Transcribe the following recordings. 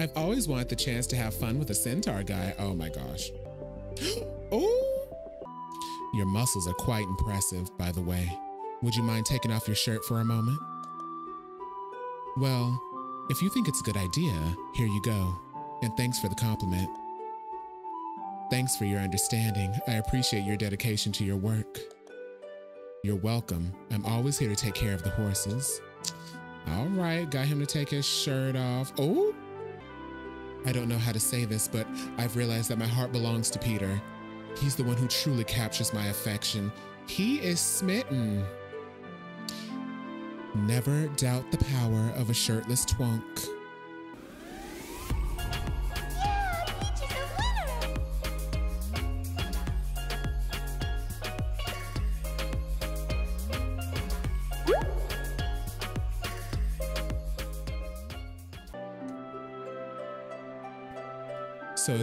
I've always wanted the chance to have fun with a centaur guy. Oh my gosh. oh! Your muscles are quite impressive, by the way. Would you mind taking off your shirt for a moment? Well, if you think it's a good idea, here you go. And thanks for the compliment. Thanks for your understanding. I appreciate your dedication to your work. You're welcome. I'm always here to take care of the horses. All right, got him to take his shirt off. Oh, I don't know how to say this, but I've realized that my heart belongs to Peter. He's the one who truly captures my affection. He is smitten. Never doubt the power of a shirtless twunk.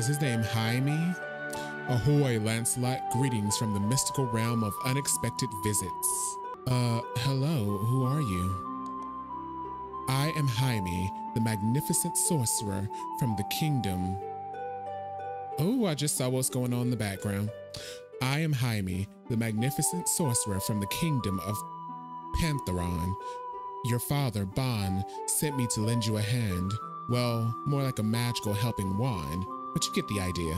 Is his name Jaime? Ahoy, Lancelot. Greetings from the mystical realm of unexpected visits. Uh, hello, who are you? I am Jaime, the magnificent sorcerer from the kingdom. Oh, I just saw what's going on in the background. I am Jaime, the magnificent sorcerer from the kingdom of Pantheron. Your father, Bon, sent me to lend you a hand. Well, more like a magical helping wand, but you get the idea.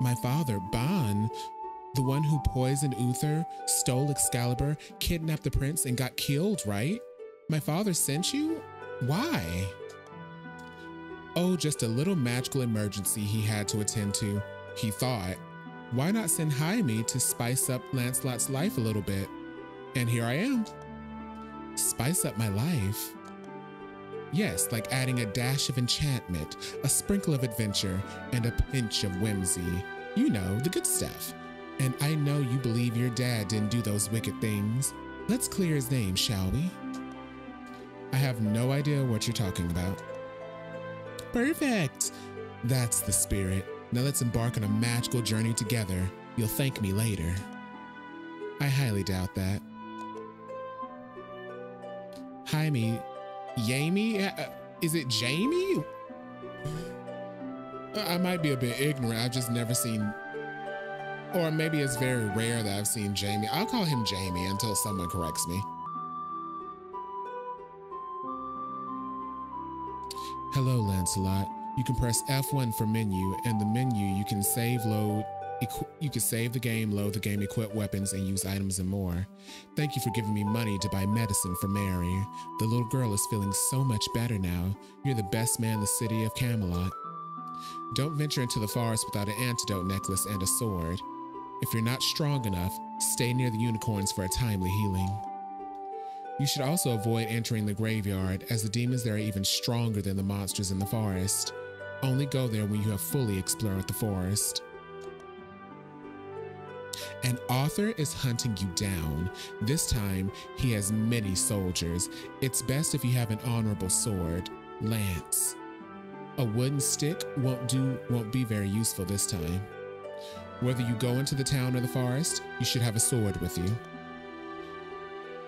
My father, Ban, the one who poisoned Uther, stole Excalibur, kidnapped the prince, and got killed, right? My father sent you? Why? Oh, just a little magical emergency he had to attend to, he thought. Why not send Jaime to spice up Lancelot's life a little bit? And here I am. Spice up my life. Yes, like adding a dash of enchantment, a sprinkle of adventure, and a pinch of whimsy. You know, the good stuff. And I know you believe your dad didn't do those wicked things. Let's clear his name, shall we? I have no idea what you're talking about. Perfect! That's the spirit. Now let's embark on a magical journey together. You'll thank me later. I highly doubt that. Jaime, Jamie? Uh, is it Jamie? I might be a bit ignorant. I've just never seen, or maybe it's very rare that I've seen Jamie. I'll call him Jamie until someone corrects me. Hello, Lancelot. You can press F1 for menu, and the menu you can save, load, you can save the game, load the game, equip weapons, and use items and more. Thank you for giving me money to buy medicine for Mary. The little girl is feeling so much better now. You're the best man in the city of Camelot. Don't venture into the forest without an antidote necklace and a sword. If you're not strong enough, stay near the unicorns for a timely healing. You should also avoid entering the graveyard, as the demons there are even stronger than the monsters in the forest. Only go there when you have fully explored the forest. An Arthur is hunting you down. This time, he has many soldiers. It's best if you have an honorable sword, lance. A wooden stick won't do won't be very useful this time. Whether you go into the town or the forest, you should have a sword with you.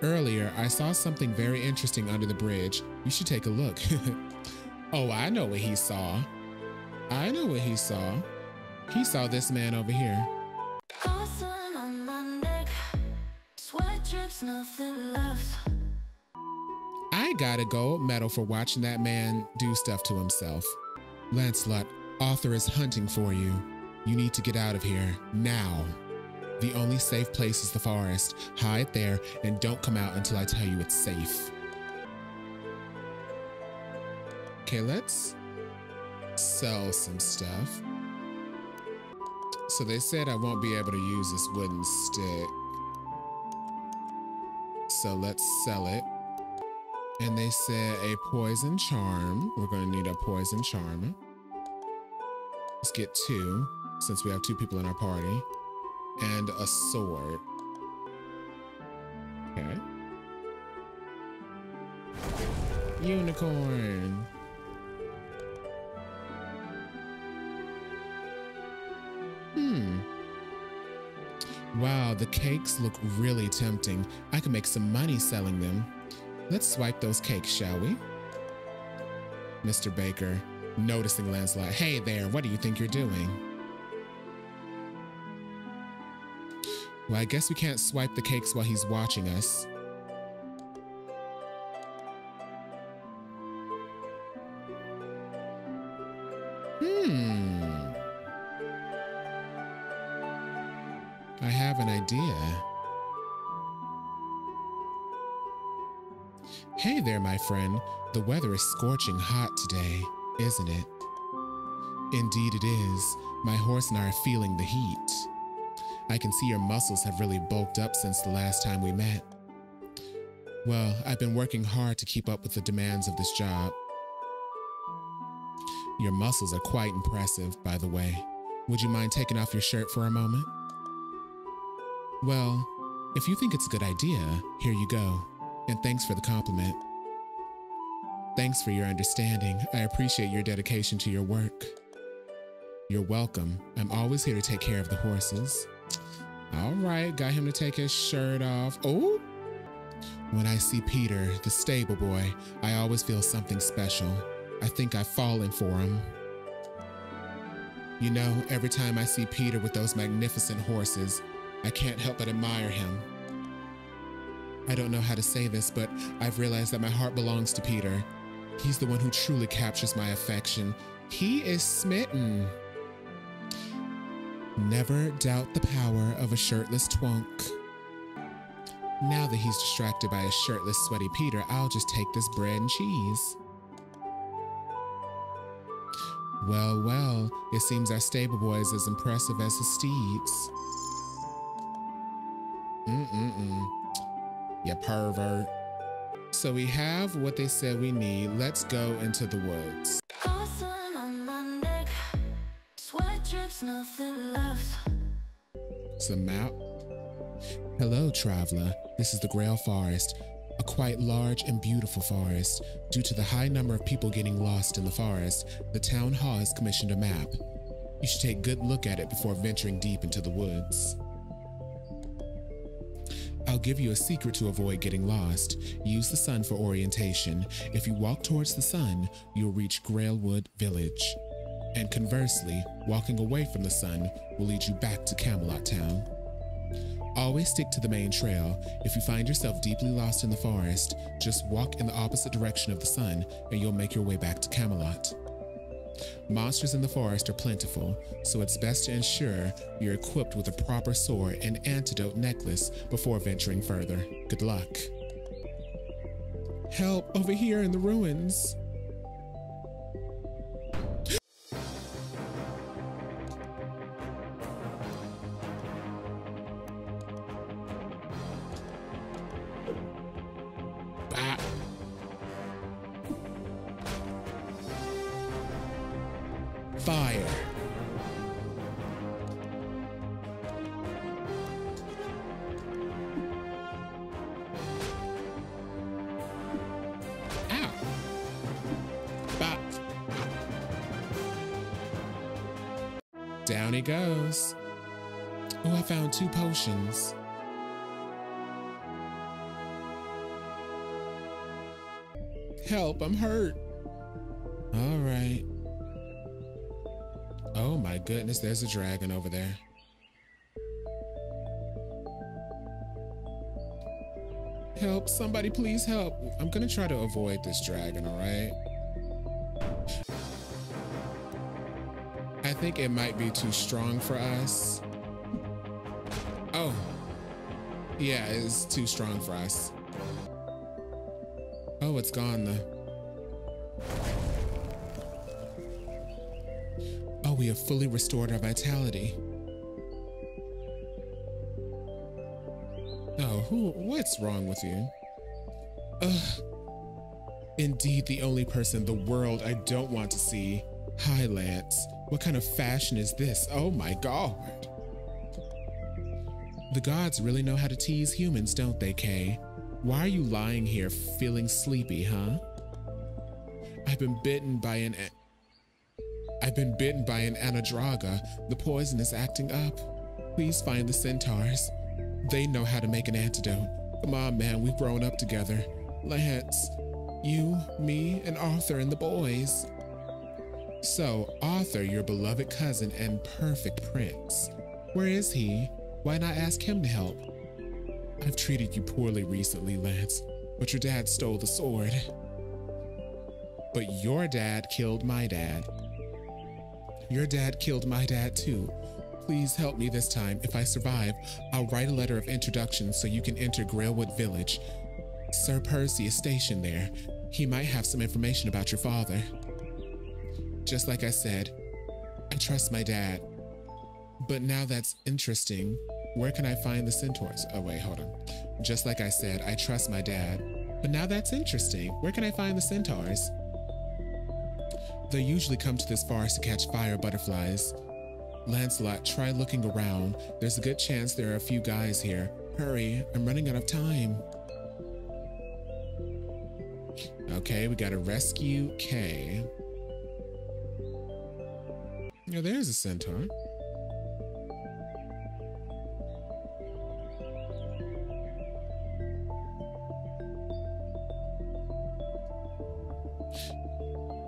Earlier, I saw something very interesting under the bridge. You should take a look. oh, I know what he saw. I know what he saw. He saw this man over here. I got a gold medal for watching that man do stuff to himself. Lancelot, Arthur is hunting for you. You need to get out of here, now. The only safe place is the forest. Hide there and don't come out until I tell you it's safe. Okay, let's sell some stuff. So they said I won't be able to use this wooden stick. So let's sell it. And they said a poison charm. We're going to need a poison charm. Let's get two, since we have two people in our party. And a sword. Okay. Unicorn. Hmm. Wow, the cakes look really tempting. I can make some money selling them. Let's swipe those cakes, shall we? Mr. Baker, noticing Lancelot. Hey there, what do you think you're doing? Well, I guess we can't swipe the cakes while he's watching us. Friend. The weather is scorching hot today, isn't it? Indeed, it is. My horse and I are feeling the heat. I can see your muscles have really bulked up since the last time we met. Well, I've been working hard to keep up with the demands of this job. Your muscles are quite impressive, by the way. Would you mind taking off your shirt for a moment? Well, if you think it's a good idea, here you go. And thanks for the compliment. Thanks for your understanding. I appreciate your dedication to your work. You're welcome. I'm always here to take care of the horses. All right, got him to take his shirt off. Oh! When I see Peter, the stable boy, I always feel something special. I think I've fallen for him. You know, every time I see Peter with those magnificent horses, I can't help but admire him. I don't know how to say this, but I've realized that my heart belongs to Peter. He's the one who truly captures my affection. He is smitten. Never doubt the power of a shirtless twunk. Now that he's distracted by a shirtless, sweaty Peter, I'll just take this bread and cheese. Well, well, it seems our stable boy is as impressive as his steeds. Mm-mm-mm. You pervert. So we have what they said we need. Let's go into the woods. Awesome on my neck. Sweat drips, nothing left. Some map. Hello, traveler. This is the Grail Forest, a quite large and beautiful forest. Due to the high number of people getting lost in the forest, the town hall has commissioned a map. You should take a good look at it before venturing deep into the woods. I'll give you a secret to avoid getting lost. Use the sun for orientation. If you walk towards the sun, you'll reach Grailwood Village. And conversely, walking away from the sun will lead you back to Camelot Town. Always stick to the main trail. If you find yourself deeply lost in the forest, just walk in the opposite direction of the sun and you'll make your way back to Camelot. Monsters in the forest are plentiful, so it's best to ensure you're equipped with a proper sword and antidote necklace before venturing further. Good luck. Help over here in the ruins. Down he goes. Oh, I found two potions. Help, I'm hurt. All right. Oh my goodness, there's a dragon over there. Help, somebody please help. I'm gonna try to avoid this dragon, all right? I think it might be too strong for us. Oh, yeah, it's too strong for us. Oh, it's gone though. Oh, we have fully restored our vitality. Oh, who, what's wrong with you? Ugh. Indeed, the only person in the world I don't want to see. Hi, Lance. What kind of fashion is this? Oh my god. The gods really know how to tease humans, don't they, Kay? Why are you lying here feeling sleepy, huh? I've been bitten by an I've been bitten by an anadraga. The poison is acting up. Please find the centaurs. They know how to make an antidote. Come on, man, we've grown up together. Lance, You, me, and Arthur and the boys. So, Arthur, your beloved cousin and perfect prince. Where is he? Why not ask him to help? I've treated you poorly recently, Lance, but your dad stole the sword. But your dad killed my dad. Your dad killed my dad too. Please help me this time. If I survive, I'll write a letter of introduction so you can enter Grailwood Village. Sir Percy is stationed there. He might have some information about your father. Just like I said, I trust my dad. But now that's interesting. Where can I find the centaurs? Oh, wait, hold on. Just like I said, I trust my dad. But now that's interesting. Where can I find the centaurs? They usually come to this forest to catch fire butterflies. Lancelot, try looking around. There's a good chance there are a few guys here. Hurry, I'm running out of time. Okay, we gotta rescue Kay. Yeah, there's a centaur.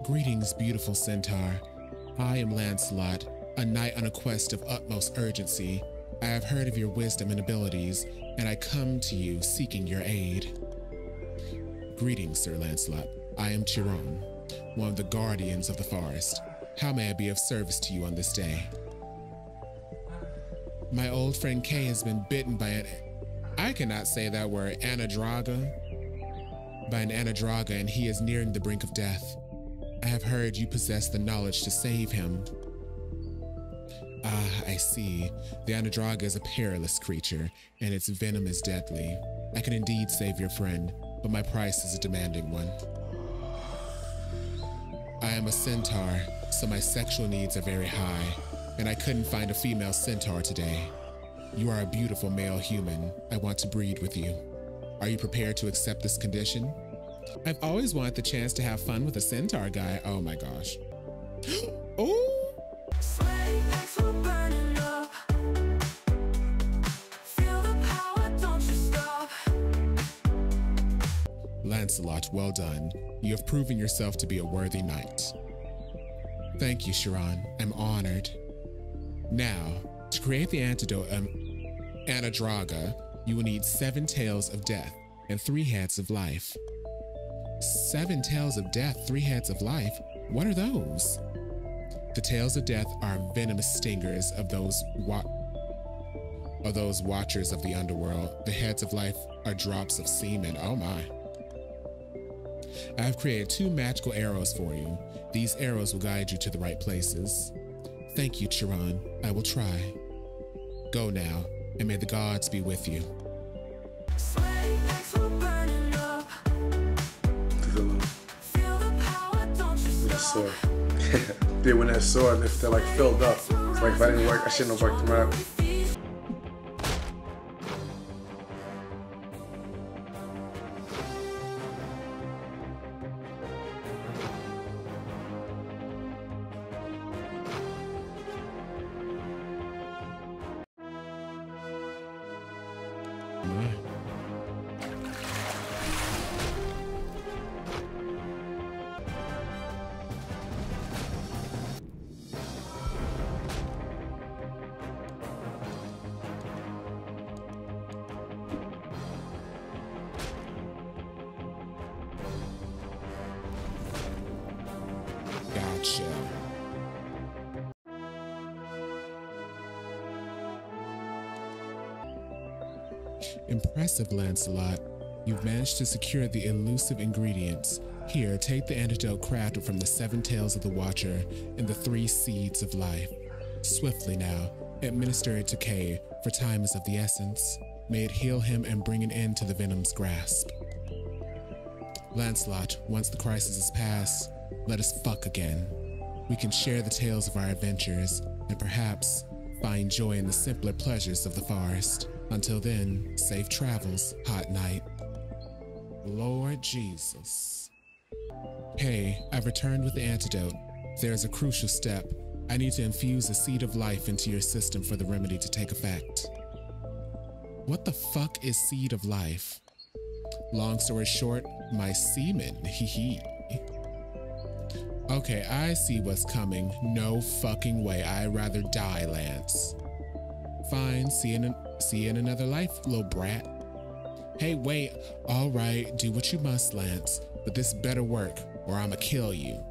Greetings, beautiful centaur. I am Lancelot, a knight on a quest of utmost urgency. I have heard of your wisdom and abilities, and I come to you seeking your aid. Greetings, Sir Lancelot. I am Chiron, one of the guardians of the forest. How may I be of service to you on this day? My old friend Kay has been bitten by an I cannot say that word, Anadraga. By an Anadraga, and he is nearing the brink of death. I have heard you possess the knowledge to save him. Ah, I see. The Anadraga is a perilous creature, and its venom is deadly. I can indeed save your friend, but my price is a demanding one. I am a centaur, so my sexual needs are very high, and I couldn't find a female centaur today. You are a beautiful male human. I want to breed with you. Are you prepared to accept this condition? I've always wanted the chance to have fun with a centaur guy. Oh my gosh. oh! Lancelot, well done. You have proven yourself to be a worthy knight. Thank you, Chiron. I'm honored. Now, to create the antidote um, Anadraga, you will need seven tails of death and three heads of life. Seven tails of death, three heads of life? What are those? The tails of death are venomous stingers of those of those watchers of the underworld. The heads of life are drops of semen. Oh my. I have created two magical arrows for you. These arrows will guide you to the right places. Thank you, Chiron. I will try. Go now, and may the gods be with you. Sword. Dude, when that sword, if they're like filled up, like if I didn't work, I shouldn't have worked them out. Impressive, Lancelot. You've managed to secure the elusive ingredients. Here, take the antidote crafted from the seven tails of the Watcher and the three seeds of life. Swiftly now, administer it to Kay, for time is of the essence. May it heal him and bring an end to the venom's grasp. Lancelot, once the crisis is past, let us fuck again. We can share the tales of our adventures and perhaps find joy in the simpler pleasures of the forest. Until then, safe travels, hot knight. Lord Jesus. Hey, I've returned with the antidote. There's a crucial step. I need to infuse a seed of life into your system for the remedy to take effect. What the fuck is seed of life? Long story short, my semen. Hee hee. Okay, I see what's coming. No fucking way. I'd rather die, Lance. Fine, see you in, see you in another life, little brat. Hey, wait. All right, do what you must, Lance. But this better work, or I'ma kill you.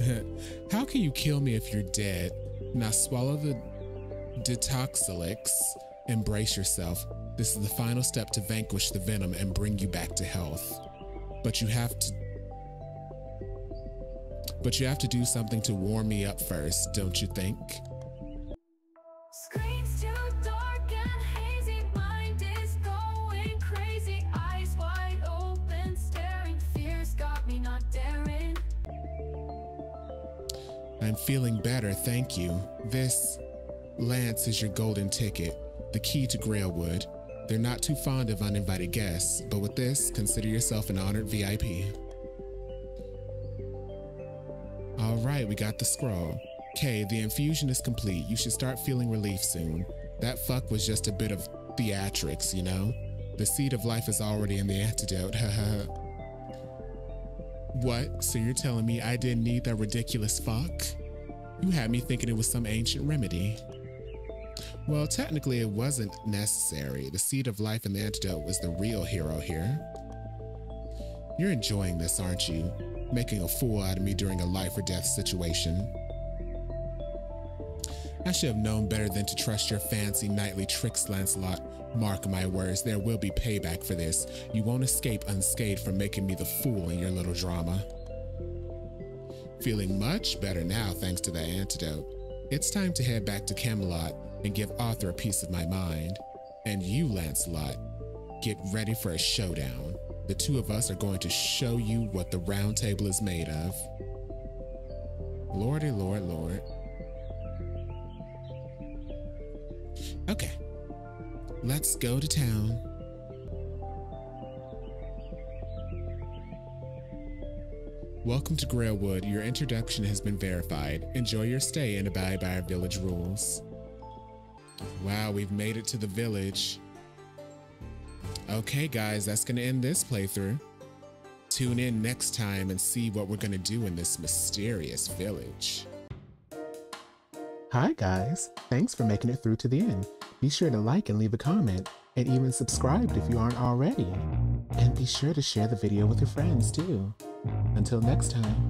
How can you kill me if you're dead? Now swallow the detoxilix. Embrace yourself. This is the final step to vanquish the venom and bring you back to health. But you have to but you have to do something to warm me up first, don't you think? Me not daring. I'm feeling better, thank you. This, Lance, is your golden ticket, the key to Grailwood. They're not too fond of uninvited guests, but with this, consider yourself an honored VIP. All right, we got the scroll. Kay, the infusion is complete. You should start feeling relief soon. That fuck was just a bit of theatrics, you know? The seed of life is already in the antidote, haha. What? So you're telling me I didn't need that ridiculous fuck? You had me thinking it was some ancient remedy. Well, technically, it wasn't necessary. The seed of life and the antidote was the real hero here. You're enjoying this, aren't you? Making a fool out of me during a life or death situation. I should have known better than to trust your fancy knightly tricks, Lancelot. Mark my words, there will be payback for this. You won't escape unscathed from making me the fool in your little drama. Feeling much better now thanks to the antidote. It's time to head back to Camelot and give Arthur a piece of my mind. And you, Lancelot, get ready for a showdown. The two of us are going to show you what the round table is made of. Lordy, Lord, Lord. Okay, let's go to town. Welcome to Grailwood. Your introduction has been verified. Enjoy your stay and abide by our village rules. Wow, we've made it to the village. Okay, guys, that's going to end this playthrough. Tune in next time and see what we're going to do in this mysterious village. Hi guys, thanks for making it through to the end. Be sure to like and leave a comment, and even subscribe if you aren't already. And be sure to share the video with your friends too. Until next time.